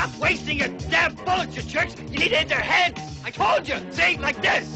Stop wasting your damn bullets, you jerks! You need to hit their head! I told you! See? Like this!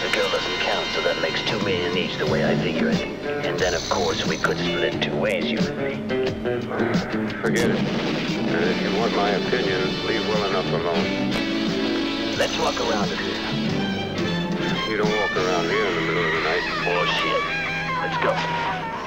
The girl doesn't count, so that makes two million each the way I figure it. And then, of course, we could split it two ways, you and me. Forget it. And if you want my opinion, leave well enough alone. Let's walk around it here. You don't walk around here in the middle of the night. Oh, Bullshit. Let's go.